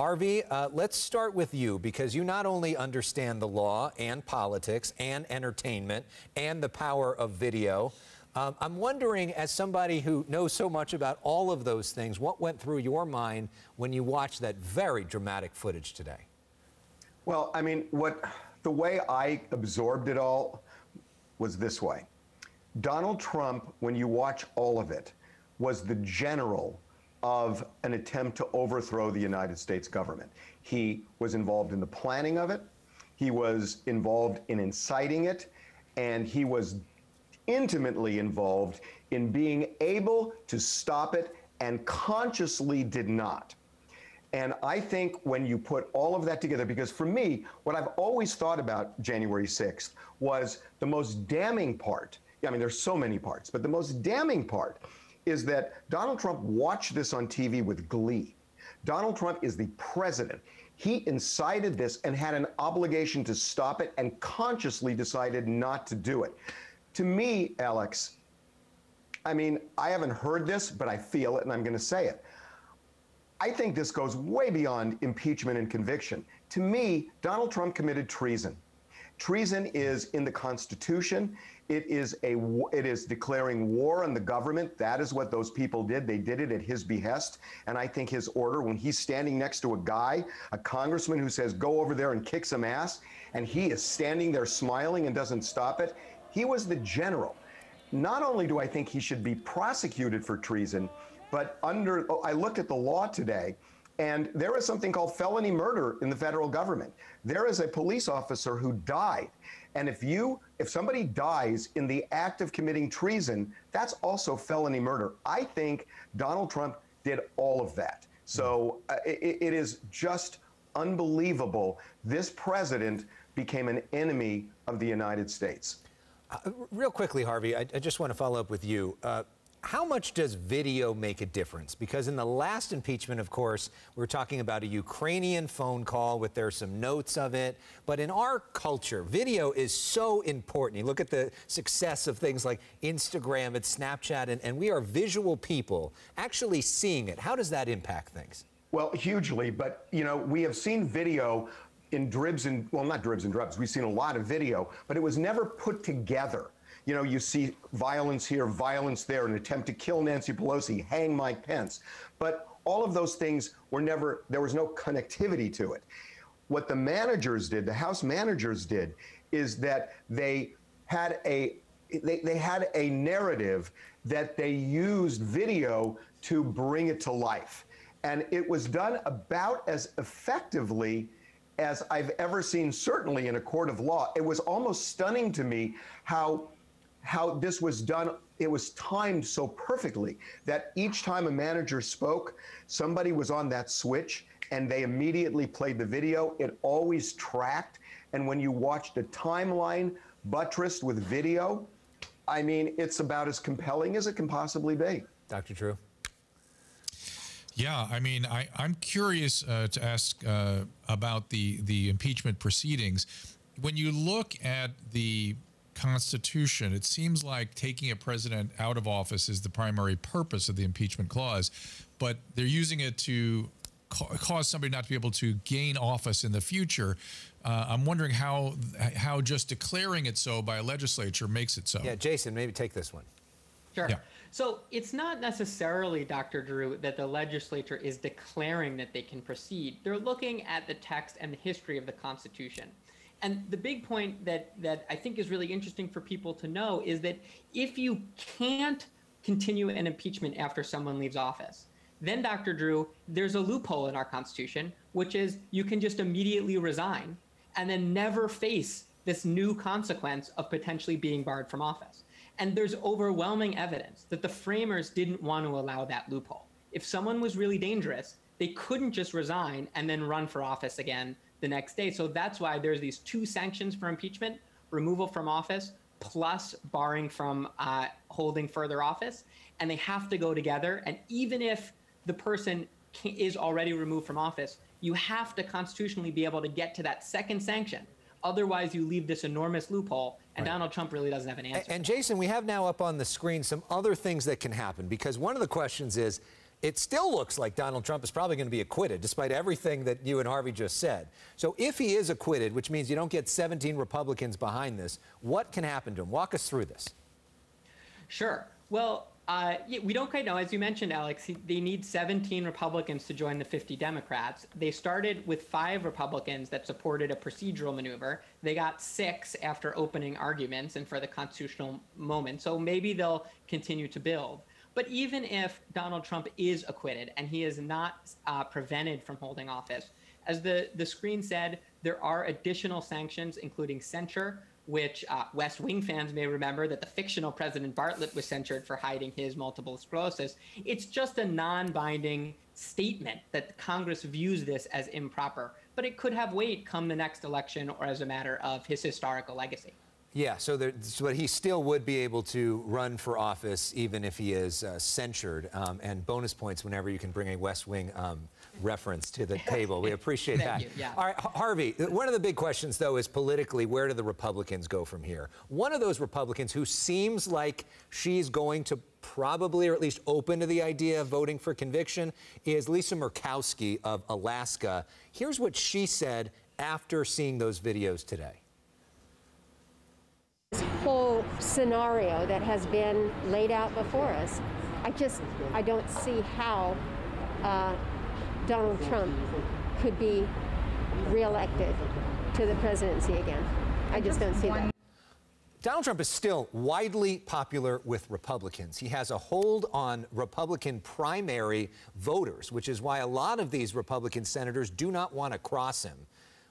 Harvey, uh, let's start with you because you not only understand the law and politics and entertainment and the power of video. Um, I'm wondering, as somebody who knows so much about all of those things, what went through your mind when you watched that very dramatic footage today? Well, I mean, what the way I absorbed it all was this way. Donald Trump, when you watch all of it, was the general of an attempt to overthrow the United States government. He was involved in the planning of it, he was involved in inciting it, and he was intimately involved in being able to stop it and consciously did not. And I think when you put all of that together, because for me, what I've always thought about January 6th was the most damning part. I mean, there's so many parts, but the most damning part is that Donald Trump watched this on TV with glee. Donald Trump is the president. He incited this and had an obligation to stop it and consciously decided not to do it. To me, Alex, I mean, I haven't heard this, but I feel it and I'm going to say it. I think this goes way beyond impeachment and conviction. To me, Donald Trump committed treason. Treason is in the Constitution. It is a it is declaring war on the government. That is what those people did. They did it at his behest, and I think his order when he's standing next to a guy, a congressman who says go over there and kick some ass, and he is standing there smiling and doesn't stop it. He was the general. Not only do I think he should be prosecuted for treason, but under oh, I looked at the law today and there is something called felony murder in the federal government. There is a police officer who died. And if you, if somebody dies in the act of committing treason, that's also felony murder. I think Donald Trump did all of that. So uh, it, it is just unbelievable. This president became an enemy of the United States. Uh, real quickly, Harvey, I, I, just want to follow up with you. Uh, how much does video make a difference? Because in the last impeachment, of course, we are talking about a Ukrainian phone call with there's some notes of it. But in our culture, video is so important. You look at the success of things like Instagram and Snapchat, and, and we are visual people actually seeing it. How does that impact things? Well, hugely. But, you know, we have seen video in dribs and, well, not dribs and drubs. We've seen a lot of video, but it was never put together you know, you see violence here, violence there, an attempt to kill Nancy Pelosi, hang Mike Pence. But all of those things were never, there was no connectivity to it. What the managers did, the House managers did, is that they had a they, they had a narrative that they used video to bring it to life. And it was done about as effectively as I've ever seen, certainly in a court of law. It was almost stunning to me how how this was done it was timed so perfectly that each time a manager spoke somebody was on that switch and they immediately played the video. It always tracked. And when you watched a timeline buttressed with video i mean it's about as compelling as it can possibly be. Dr drew. Yeah, I mean, I, am curious uh, to ask uh, about the the impeachment proceedings. When you look at the Constitution, it seems like taking a president out of office is the primary purpose of the impeachment clause, but they're using it to ca cause somebody not to be able to gain office in the future. Uh, I'm wondering how how just declaring it so by a legislature makes it so. Yeah, Jason, maybe take this one. Sure. Yeah. So it's not necessarily, Dr. Drew, that the legislature is declaring that they can proceed. They're looking at the text and the history of the Constitution. And the big point that that I think is really interesting for people to know is that if you can't continue an impeachment after someone leaves office, then Dr. Drew, there's a loophole in our constitution, which is you can just immediately resign and then never face this new consequence of potentially being barred from office. And there's overwhelming evidence that the framers didn't want to allow that loophole. If someone was really dangerous, they couldn't just resign and then run for office again the next day. So that's why there's these two sanctions for impeachment removal from office plus barring from uh, holding further office. And they have to go together. And even if the person is already removed from office, you have to constitutionally be able to get to that second sanction. Otherwise, you leave this enormous loophole, and right. Donald Trump really doesn't have an answer. And, and Jason, we have now up on the screen some other things that can happen because one of the questions is it still looks like Donald Trump is probably going to be acquitted, despite everything that you and Harvey just said. So if he is acquitted, which means you don't get 17 Republicans behind this, what can happen to him? Walk us through this. Sure. Well, uh, we don't quite know. As you mentioned, Alex, he, they need 17 Republicans to join the 50 Democrats. They started with five Republicans that supported a procedural maneuver. They got six after opening arguments and for the constitutional moment. So maybe they'll continue to build. But even if Donald Trump is acquitted and he is not uh, prevented from holding office, as the, the screen said, there are additional sanctions, including censure, which uh, West Wing fans may remember that the fictional President Bartlet was censured for hiding his multiple sclerosis. It's just a non binding statement that Congress views this as improper, but it could have weight come the next election or as a matter of his historical legacy. Yeah, so, there, so he still would be able to run for office even if he is uh, censured. Um, and bonus points whenever you can bring a West Wing um, reference to the table. We appreciate that. You, yeah. All right, Harvey, one of the big questions, though, is politically, where do the Republicans go from here? One of those Republicans who seems like she's going to probably, or at least open to the idea of voting for conviction, is Lisa Murkowski of Alaska. Here's what she said after seeing those videos today this whole scenario that has been laid out before us, I just I don't see how uh, Donald Trump could be reelected to the presidency again. I just don't see that. Donald Trump is still widely popular with Republicans. He has a hold on Republican primary voters, which is why a lot of these Republican senators do not want to cross him.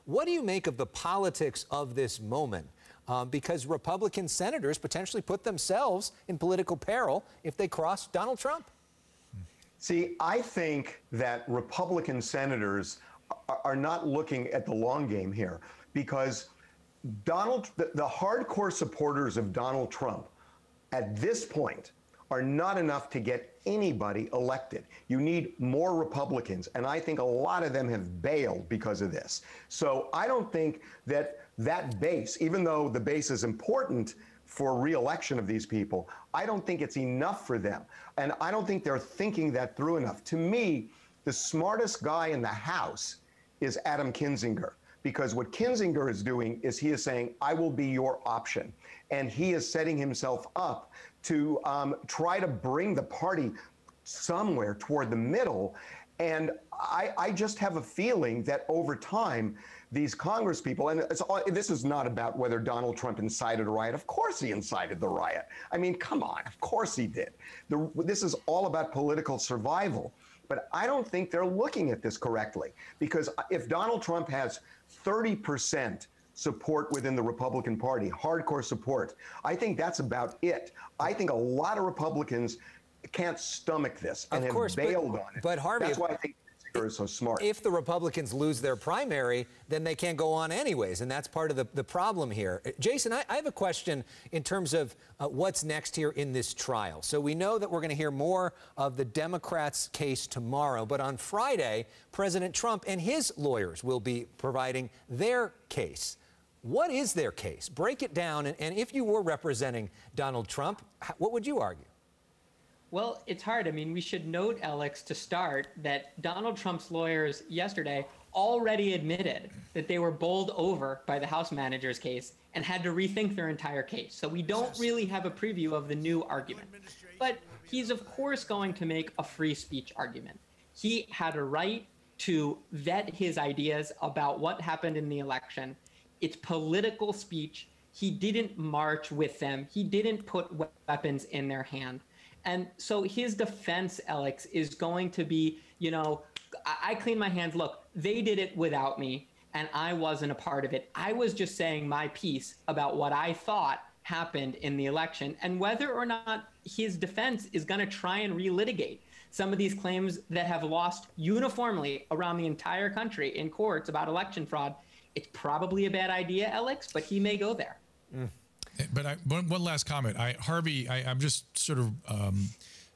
What do you make of the politics of this moment? Um, because Republican senators potentially put themselves in political peril if they cross Donald Trump. See, I think that Republican senators are not looking at the long game here because Donald, the, the hardcore supporters of Donald Trump at this point are not enough to get anybody elected. You need more Republicans, and I think a lot of them have bailed because of this. So I don't think that that base, even though the base is important for reelection of these people, I don't think it's enough for them. And I don't think they're thinking that through enough. To me, the smartest guy in the House is Adam Kinzinger. Because what Kinzinger is doing is he is saying, I will be your option. And he is setting himself up to um, try to bring the party somewhere toward the middle. And I, I just have a feeling that over time, these Congress people, and all, this is not about whether Donald Trump incited a riot. Of course he incited the riot. I mean, come on, of course he did. The, this is all about political survival. But I don't think they're looking at this correctly because if Donald Trump has 30% support within the Republican Party, hardcore support, I think that's about it. I think a lot of Republicans can't stomach this and of course, have bailed but, on it. But Harvey, that's why I think is so smart. If the Republicans lose their primary, then they can't go on anyways, and that's part of the, the problem here. Jason, I, I have a question in terms of uh, what's next here in this trial. So we know that we're going to hear more of the Democrats' case tomorrow, but on Friday, President Trump and his lawyers will be providing their case. What is their case? Break it down, and, and if you were representing Donald Trump, what would you argue? Well, it's hard. I mean, we should note, Alex, to start, that Donald Trump's lawyers yesterday already admitted that they were bowled over by the House manager's case and had to rethink their entire case. So we don't really have a preview of the new argument. But he's, of course, going to make a free speech argument. He had a right to vet his ideas about what happened in the election. It's political speech. He didn't march with them, he didn't put weapons in their hand. And so his defense, Alex, is going to be, you know, I, I clean my hands. Look, they did it without me, and I wasn't a part of it. I was just saying my piece about what I thought happened in the election and whether or not his defense is going to try and relitigate some of these claims that have lost uniformly around the entire country in courts about election fraud. It's probably a bad idea, Alex, but he may go there. Mm. But I, one, one last comment. I, Harvey, I, am just sort of um,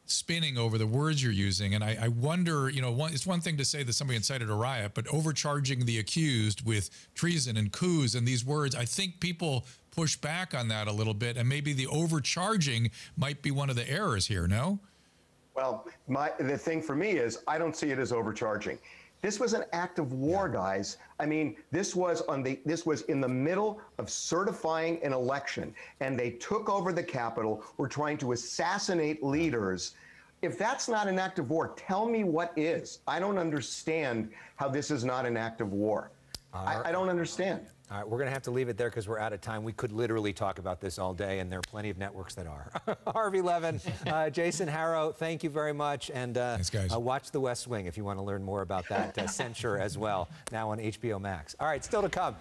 spinning over the words you're using, and I, I wonder. You know, one, it's one thing to say that somebody incited a riot, but overcharging the accused with treason and coups and these words, I think people push back on that a little bit, and maybe the overcharging might be one of the errors here. No. Well, my the thing for me is I don't see it as overcharging. This was an act of war, guys. I mean, this was on the this was in the middle of certifying an election, and they took over the Capitol. Were trying to assassinate leaders. If that's not an act of war, tell me what is. I don't understand how this is not an act of war. I, I don't understand. All right, we're going to have to leave it there because we're out of time. We could literally talk about this all day, and there are plenty of networks that are. Harvey Levin, uh, Jason Harrow, thank you very much. And uh, Thanks, guys. uh, watch The West Wing if you want to learn more about that uh, censure as well, now on HBO Max. All right, still to come.